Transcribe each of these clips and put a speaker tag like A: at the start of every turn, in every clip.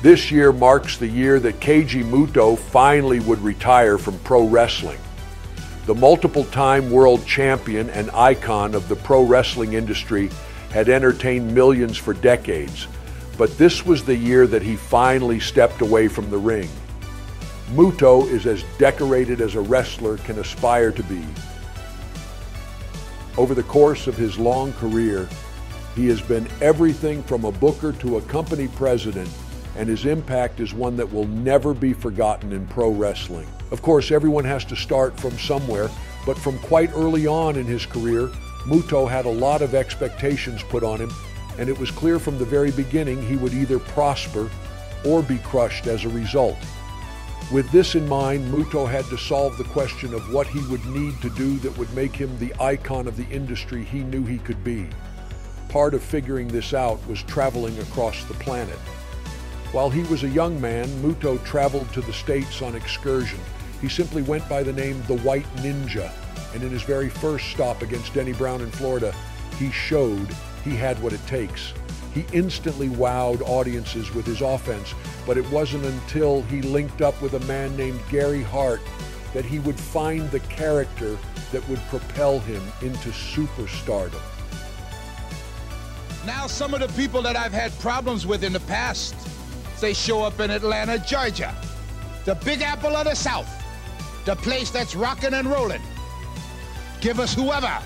A: This year marks the year that Keiji Muto finally would retire from pro wrestling. The multiple time world champion and icon of the pro wrestling industry had entertained millions for decades, but this was the year that he finally stepped away from the ring. Muto is as decorated as a wrestler can aspire to be. Over the course of his long career, he has been everything from a booker to a company president and his impact is one that will never be forgotten in pro wrestling. Of course, everyone has to start from somewhere, but from quite early on in his career, Muto had a lot of expectations put on him, and it was clear from the very beginning he would either prosper or be crushed as a result. With this in mind, Muto had to solve the question of what he would need to do that would make him the icon of the industry he knew he could be. Part of figuring this out was traveling across the planet. While he was a young man, Muto traveled to the States on excursion. He simply went by the name the White Ninja, and in his very first stop against Denny Brown in Florida, he showed he had what it takes. He instantly wowed audiences with his offense, but it wasn't until he linked up with a man named Gary Hart that he would find the character that would propel him into superstardom.
B: Now, some of the people that I've had problems with in the past they show up in Atlanta, Georgia. The Big Apple of the South. The place that's rocking and rolling. Give us whoever,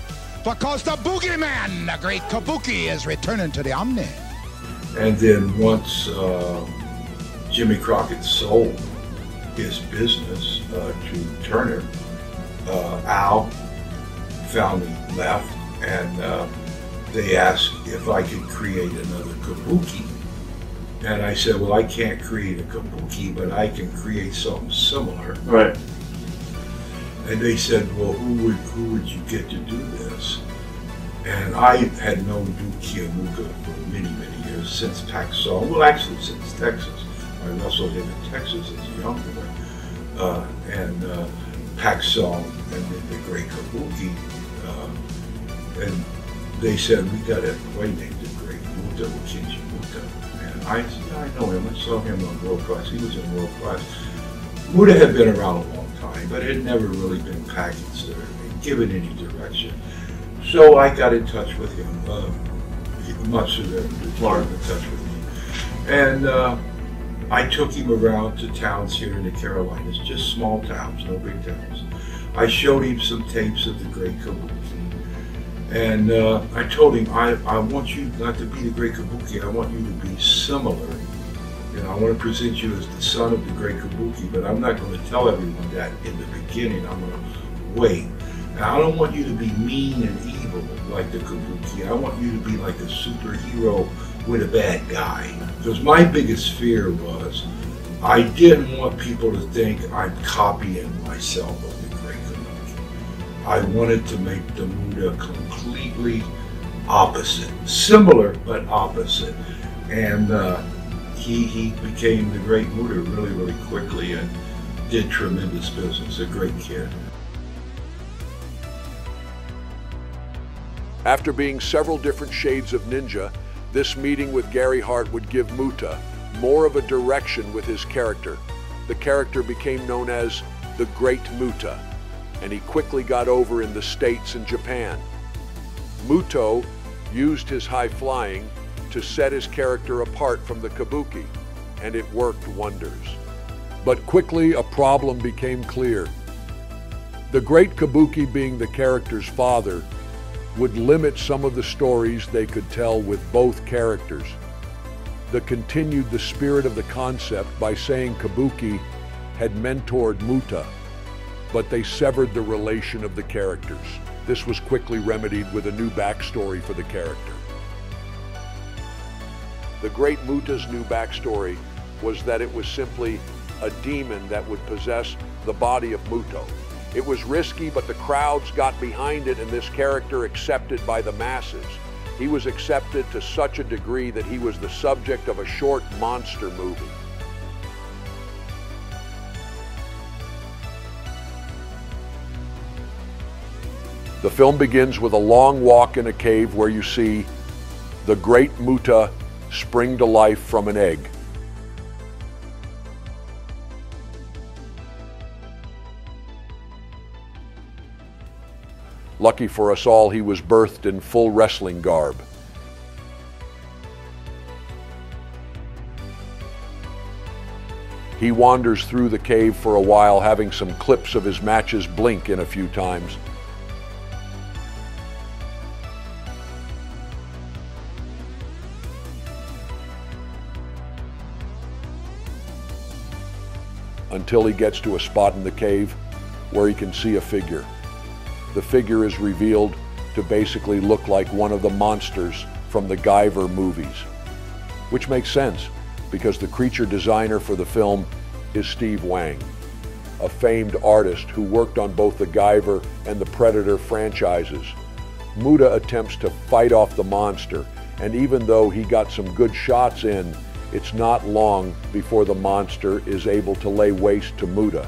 B: because the boogeyman, the great Kabuki, is returning to the Omni.
C: And then once uh, Jimmy Crockett sold his business uh, to Turner, uh, Al found me left, and uh, they asked if I could create another Kabuki and I said, well, I can't create a kabuki, but I can create something similar.
D: Right.
C: And they said, well, who would who would you get to do this? And I had known Duke Kiwanuka for many, many years, since Paxson. Well, actually, since Texas. I wrestled him in Texas as a young boy. Uh, and uh, Paxson and the, the great Kabuki. Uh, and they said, we got a boy named the great Muta Ukinji I, I know him. I saw him on World Class. He was in World Class. Muta had been around a long time, but had never really been packaged or given any direction. So I got in touch with him. Uh, much of them got in touch with me. And uh, I took him around to towns here in the Carolinas, just small towns, no big towns. I showed him some tapes of the great Kabuki. And uh, I told him, I, I want you not to be the great Kabuki, I want you to be similar. And I want to present you as the son of the great Kabuki, but I'm not going to tell everyone that in the beginning. I'm going to wait. Now, I don't want you to be mean and evil like the Kabuki. I want you to be like a superhero with a bad guy. Because my biggest fear was I didn't want people to think I'm copying myself I wanted to make the Muta completely opposite, similar but opposite. And uh, he, he became the great Muta really, really quickly and did tremendous business. A great kid.
A: After being several different shades of ninja, this meeting with Gary Hart would give Muta more of a direction with his character. The character became known as the Great Muta and he quickly got over in the States and Japan. Muto used his high flying to set his character apart from the kabuki, and it worked wonders. But quickly a problem became clear. The great kabuki being the character's father would limit some of the stories they could tell with both characters. The continued the spirit of the concept by saying kabuki had mentored Muta but they severed the relation of the characters. This was quickly remedied with a new backstory for the character. The great Muta's new backstory was that it was simply a demon that would possess the body of Muto. It was risky, but the crowds got behind it and this character accepted by the masses. He was accepted to such a degree that he was the subject of a short monster movie. The film begins with a long walk in a cave where you see the great Muta spring to life from an egg. Lucky for us all, he was birthed in full wrestling garb. He wanders through the cave for a while, having some clips of his matches blink in a few times. Until he gets to a spot in the cave where he can see a figure. The figure is revealed to basically look like one of the monsters from the Guyver movies, which makes sense because the creature designer for the film is Steve Wang, a famed artist who worked on both the Guyver and the Predator franchises. Muta attempts to fight off the monster, and even though he got some good shots in, it's not long before the monster is able to lay waste to Muta.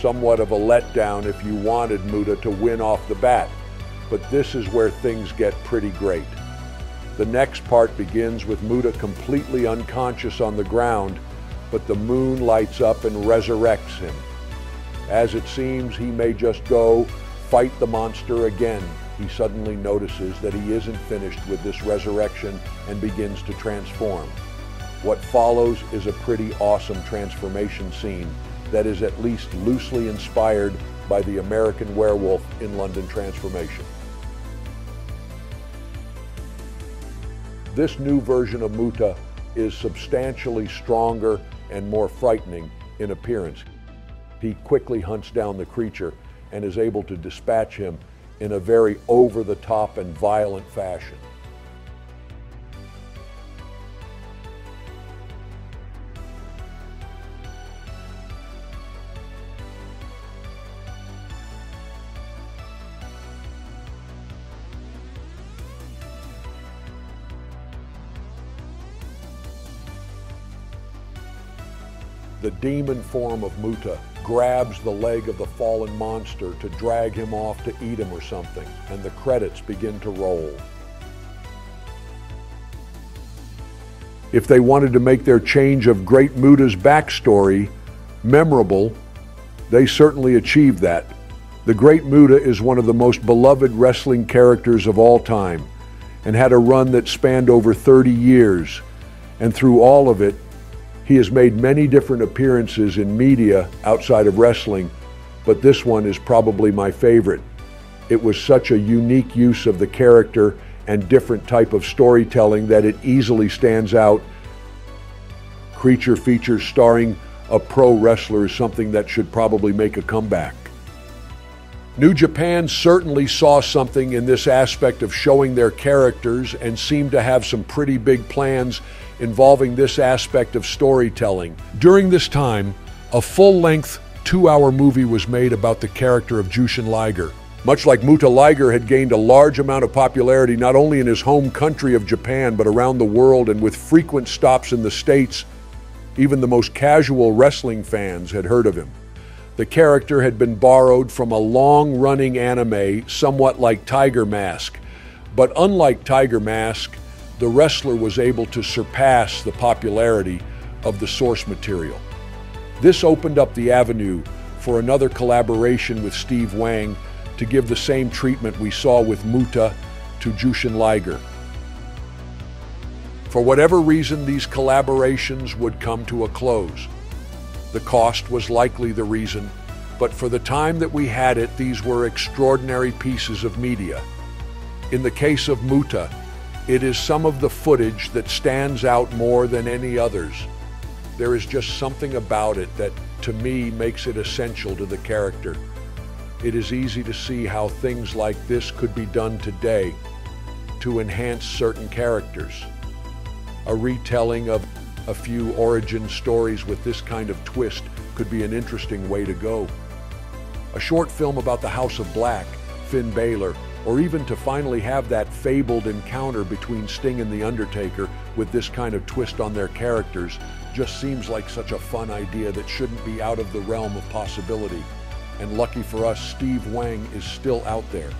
A: somewhat of a letdown if you wanted Muta to win off the bat. But this is where things get pretty great. The next part begins with Muta completely unconscious on the ground, but the moon lights up and resurrects him. As it seems he may just go fight the monster again, he suddenly notices that he isn't finished with this resurrection and begins to transform. What follows is a pretty awesome transformation scene that is at least loosely inspired by the American werewolf in London Transformation. This new version of Muta is substantially stronger and more frightening in appearance. He quickly hunts down the creature and is able to dispatch him in a very over-the-top and violent fashion. the demon form of Muta grabs the leg of the fallen monster to drag him off to eat him or something, and the credits begin to roll. If they wanted to make their change of Great Muta's backstory memorable, they certainly achieved that. The Great Muta is one of the most beloved wrestling characters of all time and had a run that spanned over 30 years. And through all of it, he has made many different appearances in media outside of wrestling, but this one is probably my favorite. It was such a unique use of the character and different type of storytelling that it easily stands out. Creature features starring a pro wrestler is something that should probably make a comeback. New Japan certainly saw something in this aspect of showing their characters and seemed to have some pretty big plans involving this aspect of storytelling. During this time, a full length two hour movie was made about the character of Jushin Liger. Much like Muta Liger had gained a large amount of popularity not only in his home country of Japan, but around the world, and with frequent stops in the States, even the most casual wrestling fans had heard of him. The character had been borrowed from a long running anime, somewhat like Tiger Mask. But unlike Tiger Mask, the wrestler was able to surpass the popularity of the source material. This opened up the avenue for another collaboration with Steve Wang to give the same treatment we saw with Muta to Jushin Liger. For whatever reason, these collaborations would come to a close. The cost was likely the reason, but for the time that we had it, these were extraordinary pieces of media. In the case of Muta, it is some of the footage that stands out more than any others. There is just something about it that, to me, makes it essential to the character. It is easy to see how things like this could be done today to enhance certain characters. A retelling of a few origin stories with this kind of twist could be an interesting way to go. A short film about the House of Black, Finn Balor, or even to finally have that fabled encounter between Sting and The Undertaker with this kind of twist on their characters just seems like such a fun idea that shouldn't be out of the realm of possibility. And lucky for us, Steve Wang is still out there.